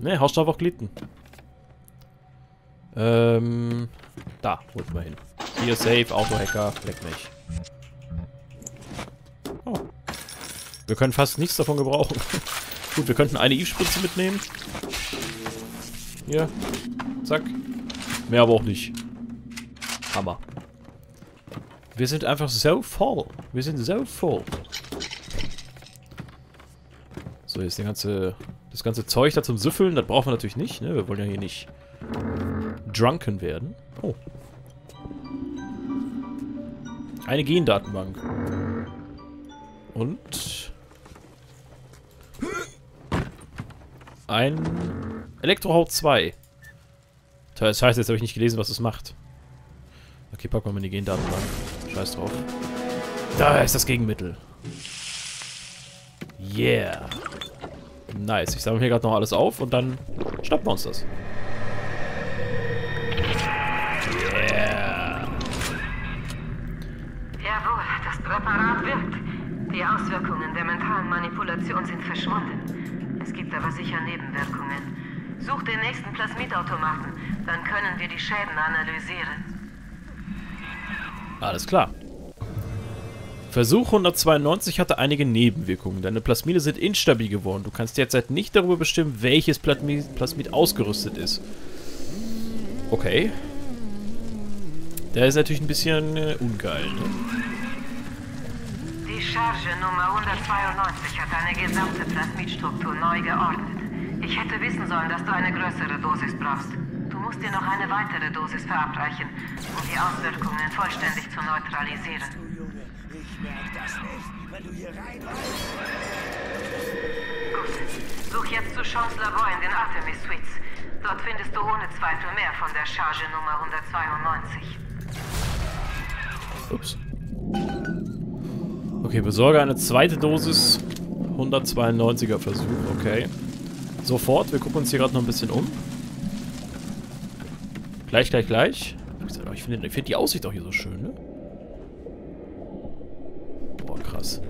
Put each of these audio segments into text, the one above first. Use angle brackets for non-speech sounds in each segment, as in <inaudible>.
Ne, Hausstaub auch glitten. Ähm, da, holt mal hin. Hier, Safe, Autohacker, leck mich. Oh. Wir können fast nichts davon gebrauchen. <laughs> Gut, wir könnten eine Eve-Spritze mitnehmen. Hier. Zack. Mehr aber auch nicht. Hammer. Wir sind einfach so voll. Wir sind so voll. So, jetzt den ganze, das ganze Zeug da zum Süffeln, das brauchen wir natürlich nicht. Ne? Wir wollen ja hier nicht drunken werden. Oh. Eine Gendatenbank. Und... Ein Elektrohaut 2. Das heißt, jetzt habe ich nicht gelesen, was es macht. Okay, packen wir mal in die Gendatenbank. Scheiß drauf. Da ist das Gegenmittel. Yeah. Nice. Ich sammle hier gerade noch alles auf und dann schnappen wir uns das. Yeah. Jawohl, das Präparat wirkt. Die Auswirkungen der mentalen Manipulation sind verschwunden. Es gibt aber sicher Nebenwirkungen. Such den nächsten Plasmidautomaten, dann können wir die Schäden analysieren. Alles klar. Versuch 192 hatte einige Nebenwirkungen. Deine Plasmide sind instabil geworden. Du kannst derzeit nicht darüber bestimmen, welches Plasmid, ausgerüstet ist. Okay. Der ist natürlich ein bisschen äh, ungeil, ne? Die Charge Nummer 192 hat deine gesamte Plasmidstruktur neu geordnet. Ich hätte wissen sollen, dass du eine größere Dosis brauchst. Du musst dir noch eine weitere Dosis verabreichen, um die Auswirkungen vollständig zu neutralisieren. Ich merke das nicht, wenn du hier reinreist. Gut. Such jetzt zu Sean's Labor in den Artemis Suites. Dort findest du ohne Zweifel mehr von der Charge Nummer 192. Ups. Okay, besorge eine zweite Dosis 192er Versuch. Okay. Sofort. Wir gucken uns hier gerade noch ein bisschen um. Gleich, gleich, gleich. Ich finde find die Aussicht auch hier so schön, ne? Boah, krass.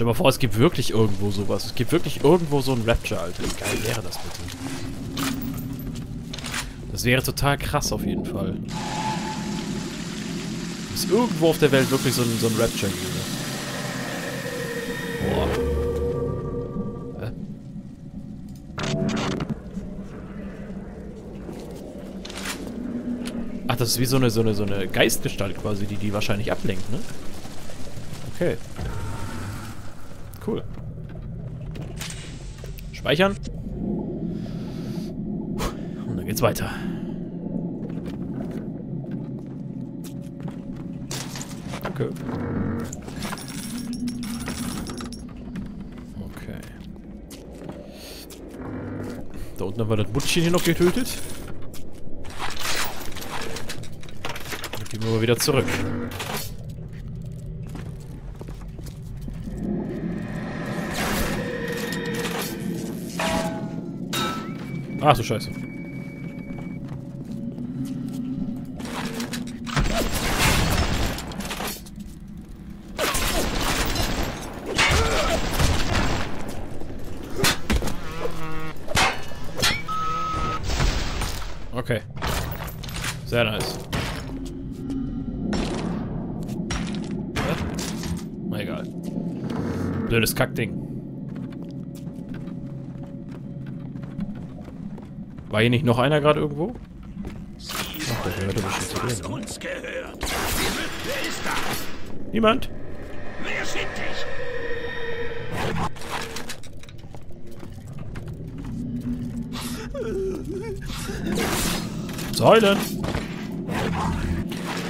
Stell dir mal vor, es gibt wirklich irgendwo sowas. Es gibt wirklich irgendwo so ein Rapture, Alter. Wie geil wäre das bitte? Das wäre total krass auf jeden Fall. Dass irgendwo auf der Welt wirklich so ein, so ein Rapture gäbe. Boah. Hä? Ach, das ist wie so eine, so eine, so eine Geistgestalt quasi, die die wahrscheinlich ablenkt, ne? Okay. Cool. Speichern. Und dann geht's weiter. Danke. Okay. Da unten haben wir das Muttchen hier noch getötet. Dann gehen wir mal wieder zurück. Ach du Scheiße. Okay. Sehr nice. Na egal. Blödes Kackding. War hier nicht noch einer gerade irgendwo? Ach, der hörte bestimmt zu Was reden. ne? uns gehört. Wer ist da? Niemand? Wer schickt dich? Zu heulen.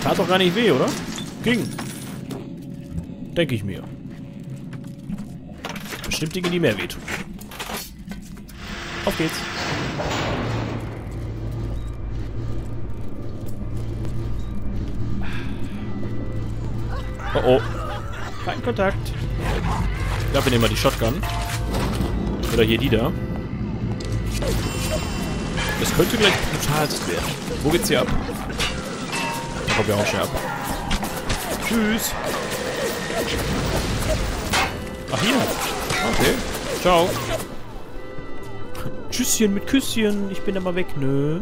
Tat doch gar nicht weh, oder? Ging. Denke ich mir. Bestimmt Dinge, die mehr wehtun. Auf geht's. Oh oh. Kein Kontakt. Ich glaube, wir nehmen mal die Shotgun. Oder hier die da. Das könnte gleich brutalst werden. Wo geht's hier ab? Da kommen wir auch schnell ab. Tschüss. Ach, hier. Okay. Ciao. <laughs> Tschüsschen mit Küsschen. Ich bin da mal weg, nö.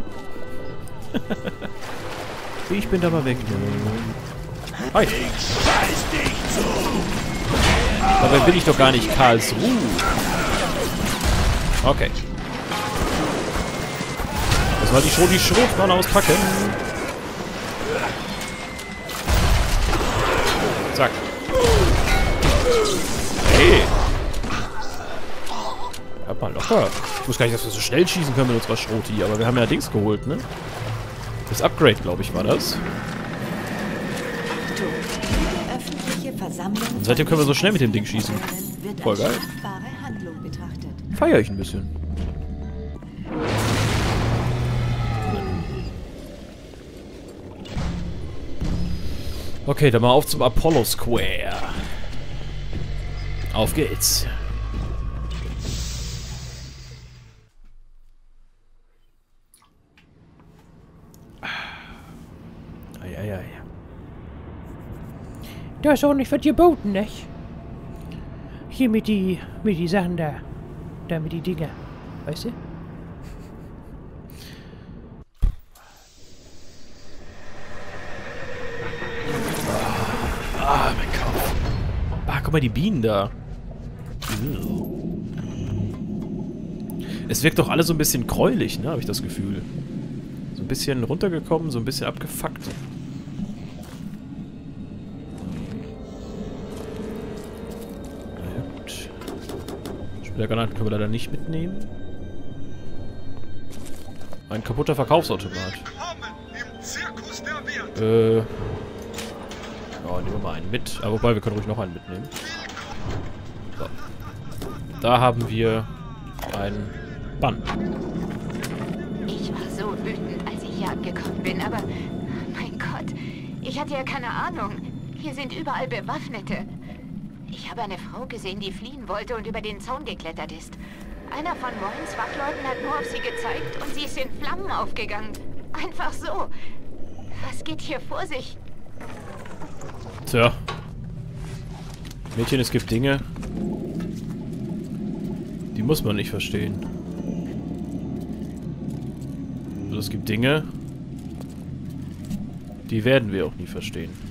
<laughs> ich bin da mal weg, nö. Hi. Dabei bin ich doch gar nicht Karlsruhe. Okay. Das war die Schrot, die Schrotmann auspacken. Zack. Hey. Hab mal locker. Ich wusste gar nicht, dass wir so schnell schießen können mit unserer Schroti, aber wir haben ja Dings geholt, ne? Das Upgrade, glaube ich, war das. Und seitdem können wir so schnell mit dem Ding schießen. Voll geil. Feier ich ein bisschen. Okay, dann mal auf zum Apollo Square. Auf geht's. Da ist ordentlich was geboten, nicht? Hier mit die, mit die Sachen da. Da mit die Dinger. Weißt du? Ah, mein Kopf. Ah, guck mal, die Bienen da. Es wirkt doch alles so ein bisschen gräulich, ne? Habe ich das Gefühl. So ein bisschen runtergekommen, so ein bisschen abgefuckt. Spielergranaten können wir leider nicht mitnehmen. Ein kaputter Verkaufsautomat. Äh. Ja, nehmen wir mal einen mit. Aber wobei, wir können ruhig noch einen mitnehmen. So. Da haben wir einen Bann. Ich war so wütend, als ich hier angekommen bin, aber mein Gott, ich hatte ja keine Ahnung. Hier sind überall Bewaffnete. Ich habe eine Frau gesehen, die fliehen wollte und über den Zaun geklettert ist. Einer von Moins Wachleuten hat nur auf sie gezeigt und sie ist in Flammen aufgegangen. Einfach so. Was geht hier vor sich? Tja. Mädchen, es gibt Dinge, die muss man nicht verstehen. Also es gibt Dinge, die werden wir auch nie verstehen.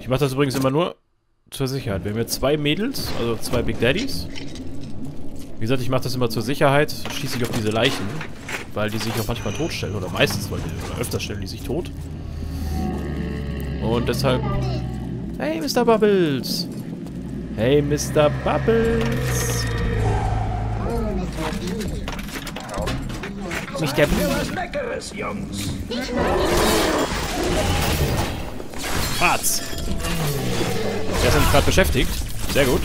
Ich mache das übrigens immer nur zur Sicherheit. Wir haben jetzt zwei Mädels, also zwei Big Daddies. Wie gesagt, ich mache das immer zur Sicherheit, schieße ich auf diese Leichen, weil die sich auch manchmal totstellen. Oder meistens, weil die, oder öfter stellen die sich tot. Und deshalb... Hey, Mr. Bubbles! Hey, Mr. Bubbles! Mr. Bubbles! Leckeres, Jungs. Harz! Der ist nämlich gerade beschäftigt. Sehr gut.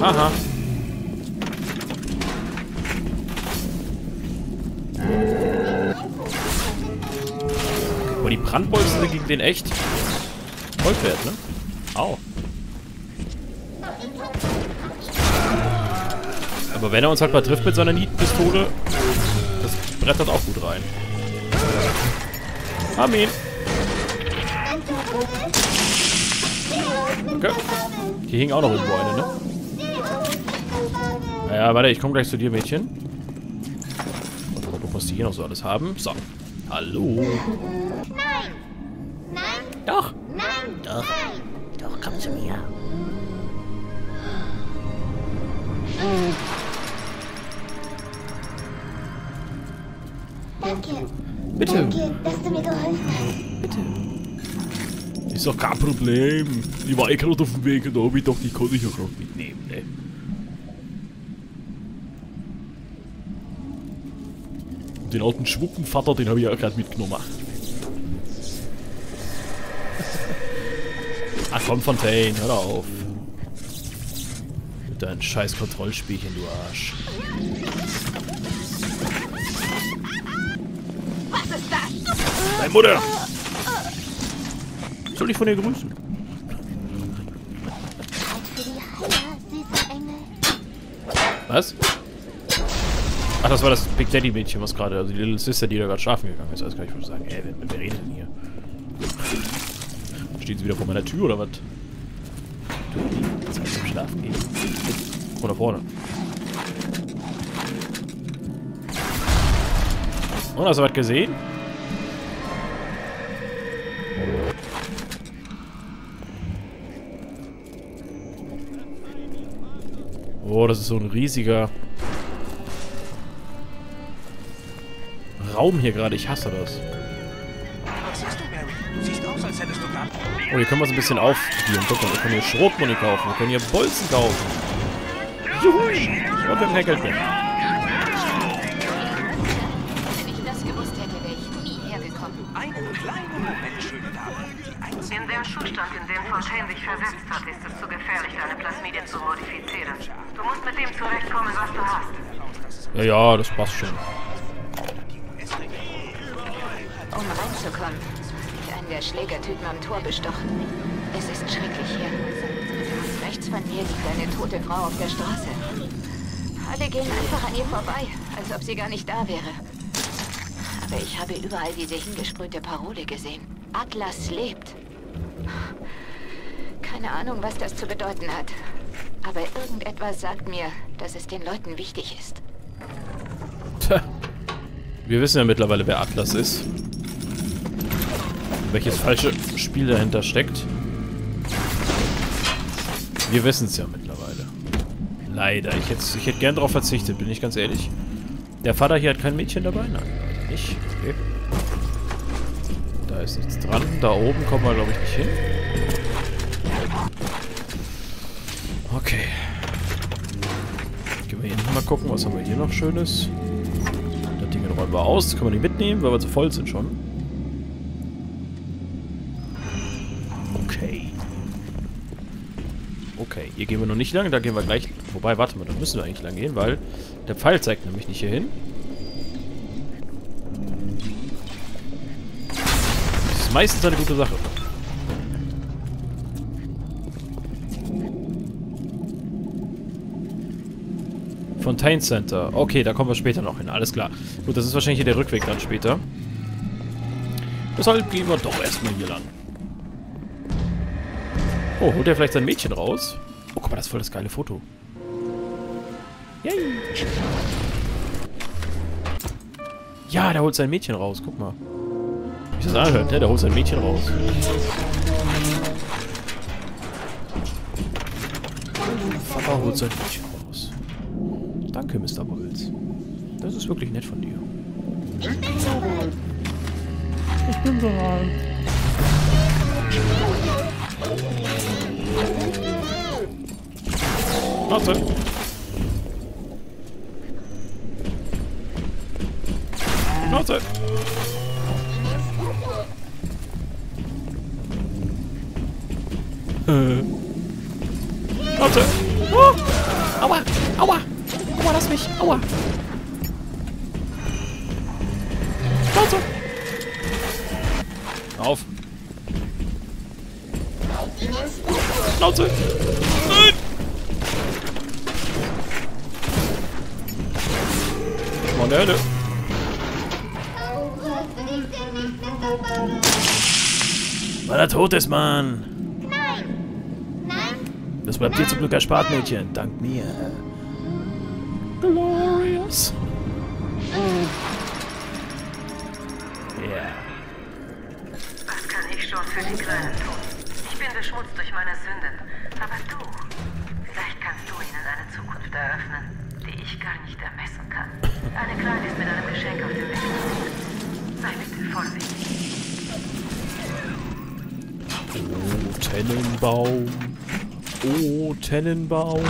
Aha. Aber die Brandbolzen sind gegen den echt Gold wert, ne? Au. Aber wenn er uns halt mal trifft mit seiner Nietenpistole, das brettert auch gut rein. Haben ihn. Okay. Hier hing auch noch irgendwo eine, ne? Naja, warte, ich komme gleich zu dir, Mädchen. Und mal gucken, was die hier noch so alles haben. So. Hallo. Nein! Nein! Doch. Nein! Doch. Nein! Doch, komm zu mir. Danke. Bitte. Danke, dass du mir geholfen hast. Ist doch kein Problem. Ich war eh gerade auf dem Weg und da hab ich doch die konnte ich ja gerade mitnehmen, ne? Und den alten Schwuckenvater, den habe ich auch gerade mitgenommen. Ach komm, Fontaine, hör auf. Mit deinen scheiß Kontrollspielchen, du Arsch. Deine Mutter! Soll ich von dir grüßen? Was? Ach, das war das Big Daddy Mädchen, was gerade, also die Little Sister, die da gerade schlafen gegangen ist. Also kann ich wohl sagen, ey, wer, wer redet denn hier? Steht sie wieder vor meiner Tür oder was? Du, Zeit zum Schlafen gehen. Da vorne. Und hast du was gesehen? Oh, das ist so ein riesiger Raum hier gerade. Ich hasse das. Oh, hier können wir uns ein bisschen aufspielen. Guck mal, wir können hier Schrotmuni kaufen. Wir können hier Bolzen kaufen. Juhui! Und wir haben kein Geld mehr. Dem Zustand, in dem Fontaine dich versetzt hat, ist es zu gefährlich, deine Plasmidien zu modifizieren. Du musst mit dem zurechtkommen, was du hast. Ja, ja, das passt schon. Um reinzukommen, habe ich einen der Schlägertypen am Tor bestochen. Es ist schrecklich hier. Rechts von mir liegt eine tote Frau auf der Straße. Alle gehen einfach an ihr vorbei, als ob sie gar nicht da wäre. Aber ich habe überall diese hingesprühte Parole gesehen. Atlas lebt. Keine Ahnung, was das zu bedeuten hat. Aber irgendetwas sagt mir, dass es den Leuten wichtig ist. Tja. Wir wissen ja mittlerweile, wer Atlas ist. Welches falsche Spiel dahinter steckt. Wir wissen es ja mittlerweile. Leider. Ich hätte, ich hätte gern darauf verzichtet, bin ich ganz ehrlich. Der Vater hier hat kein Mädchen dabei? Nein, leider nicht. Ist nichts dran. Da oben kommen wir, glaube ich, nicht hin. Okay. Gehen wir hier mal gucken, was haben wir hier noch Schönes. Das Ding räumen wir aus. Das können wir nicht mitnehmen, weil wir zu voll sind schon. Okay. Okay, hier gehen wir noch nicht lang, da gehen wir gleich... Wobei, warte mal, da müssen wir eigentlich lang gehen, weil der Pfeil zeigt nämlich nicht hier hin. Meistens eine gute Sache. Fontaine Center. Okay, da kommen wir später noch hin. Alles klar. Gut, das ist wahrscheinlich hier der Rückweg dann später. Deshalb gehen wir doch erstmal hier lang. Oh, holt er vielleicht sein Mädchen raus? Oh, guck mal, das ist voll das geile Foto. Yay! Ja, der holt sein Mädchen raus. Guck mal. Wie das anhört, ne? Der holt sein Mädchen raus. Vater holt sein Mädchen raus. Danke, Mr. Bolz. Das ist wirklich nett von dir. Ich bin bereit. Warte. Warte. Warte. Oh. Aua. Aua. Aua, lass mich. Aua. Warte. Auf. Schnauze. Nein. Mann, der Hölle. Weil er tot ist, Mann. Das bleibt dir zum Glück erspart, Mädchen. Dank mir. Glorious. Yeah. Was kann ich schon für die Kleinen tun? Ich bin beschmutzt durch meine Sünden. Aber du, vielleicht kannst du ihnen eine Zukunft eröffnen, die ich gar nicht ermessen kann. Eine Kleine ist mit einem Geschenk auf dem Weg. Sei bitte vorsichtig. Oh, Tennenbaum. Oh, Tennenbaum.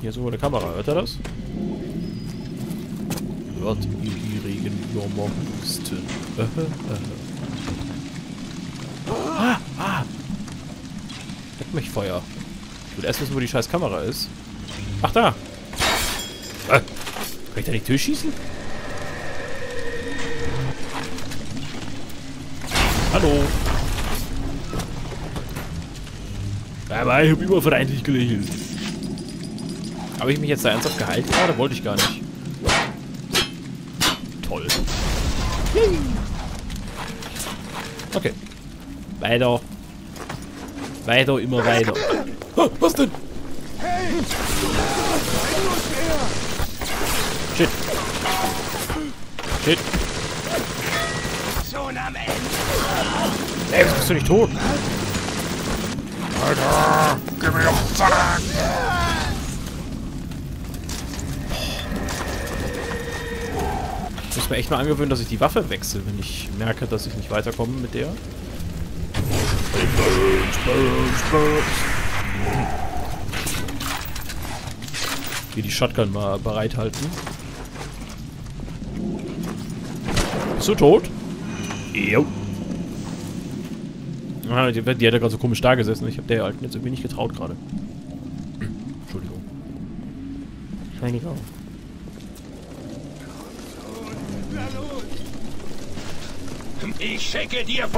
Hier ist so eine Kamera, hört er das? Hört ihr die Regenwürmer husten? <laughs> Ah, ah! Leck mich Feuer. Ich will erst wissen, wo die scheiß Kamera ist. Ach, da! Äh, kann ich da nicht durchschießen? Hallo! Aber ich hab immer freundlich gelächelt. Habe ich mich jetzt da ernsthaft gehalten? Oder wollte ich gar nicht? Toll. Okay. Weiter. Weiter, immer weiter. Ah, was denn? Shit. Shit. Schon am Ende. Ey, wieso bist du nicht tot? Ich muss mir echt mal angewöhnen, dass ich die Waffe wechsle, wenn ich merke, dass ich nicht weiterkomme mit der. Hier die Shotgun mal bereithalten. Bist du tot? Jo. Ah, die, die hat ja gerade so komisch da gesessen. Ich habe der Alten jetzt irgendwie nicht getraut gerade. Entschuldigung. Entschuldigung. Ich schicke dir.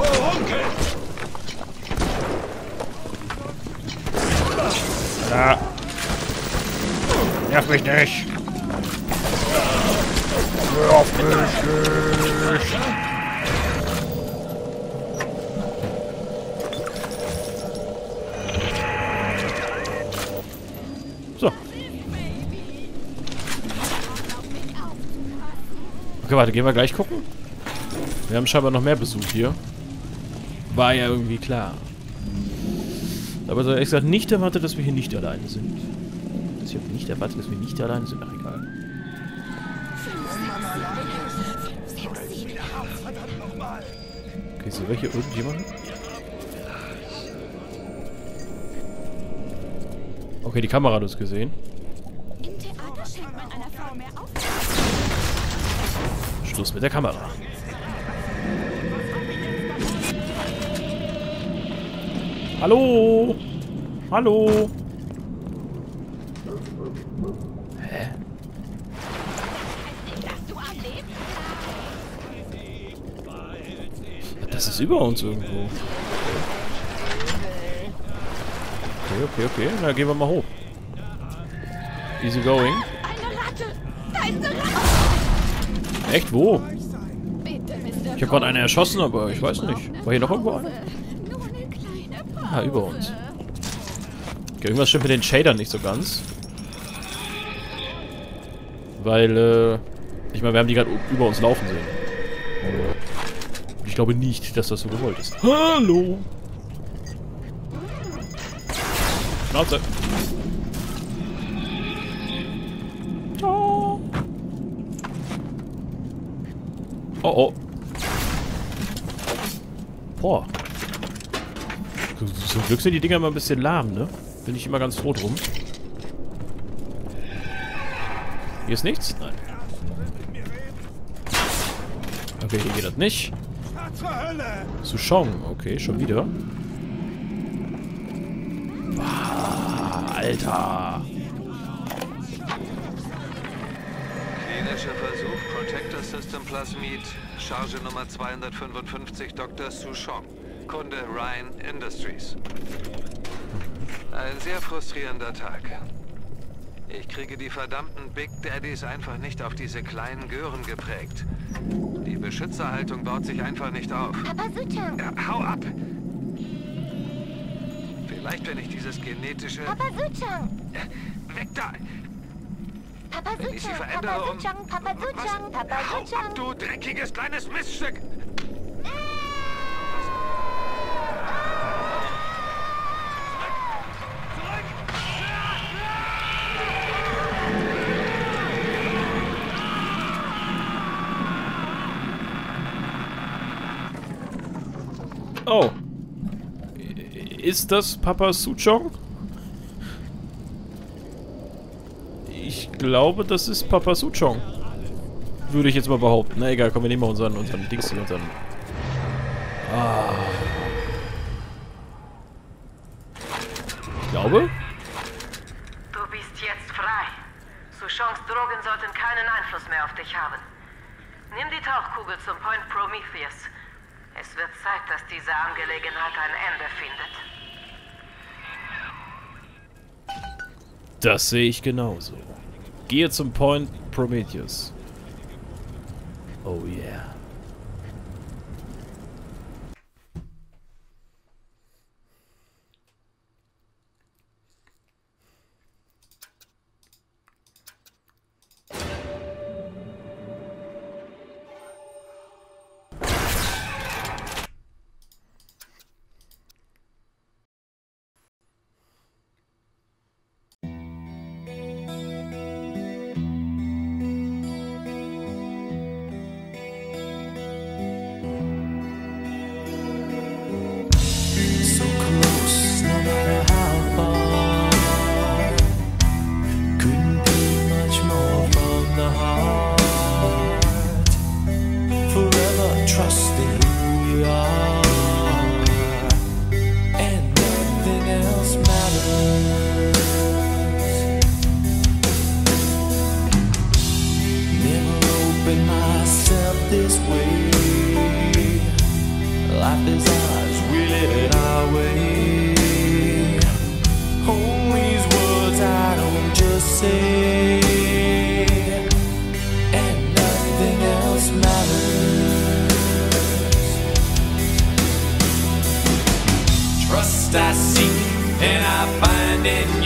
Nerv mich nicht. Nerv mich nicht. So. Okay, warte, gehen wir gleich gucken? Wir haben scheinbar noch mehr Besuch hier. War ja irgendwie klar. Aber so ehrlich gesagt nicht erwartet, dass wir hier nicht alleine sind. Ich habe nicht erwartet, dass wir nicht alleine sind. Ach, egal. Okay, sehen wir hier irgendjemanden? Okay, die Kamera hat uns gesehen. Schluss mit der Kamera. Hallo? Hallo? Ist über uns irgendwo. Okay, okay, okay. Na, gehen wir mal hoch. Easy going. Echt? Wo? Ich habe gerade eine erschossen, aber ich weiß nicht. War hier noch irgendwo eine? Ah, über uns. Okay, irgendwas stimmt mit den Shadern nicht so ganz. Weil, äh, ich meine, wir haben die gerade über uns laufen sehen. Ich glaube nicht, dass das so gewollt ist. Hallo! Schnauze! Ciao! Oh oh. Boah. Zum Glück sind die Dinger immer ein bisschen lahm, ne? Bin ich immer ganz froh drum. Hier ist nichts? Nein. Okay, hier geht das nicht. Hölle. Sushong, okay, schon wieder. Ah, Alter. Klinischer Versuch, Protector System Plasmid, Charge Nummer 255, Dr. Souchon, Kunde Ryan Industries. Ein sehr frustrierender Tag. Ich kriege die verdammten Big Daddies einfach nicht auf diese kleinen Gören geprägt. Die Beschützerhaltung baut sich einfach nicht auf. Papa Suchang. Ja, hau ab! Vielleicht, wenn ich dieses genetische... Papa Suchang. Weg da! Papa Suchang. Papa. Suchang. Papa? Suchang. Papa Hau ab, Suchang. du dreckiges kleines Miststück! Oh. Ist das Papa Suchong? Ich glaube, das ist Papa Suchong. Würde ich jetzt mal behaupten. Na egal, komm, wir nehmen mal unseren, unseren Dings hier, unseren... Ah. Ich glaube... Du bist jetzt frei. Suchongs Drogen sollten keinen Einfluss mehr auf dich haben. Nimm die Tauchkugel zum Point Prometheus. Es wird Zeit, dass diese Angelegenheit ein Ende findet. Das sehe ich genauso. Gehe zum Point Prometheus. Oh yeah. Life is ours, we live it our way. These words I don't just say, and nothing else matters. Trust I seek, and I find in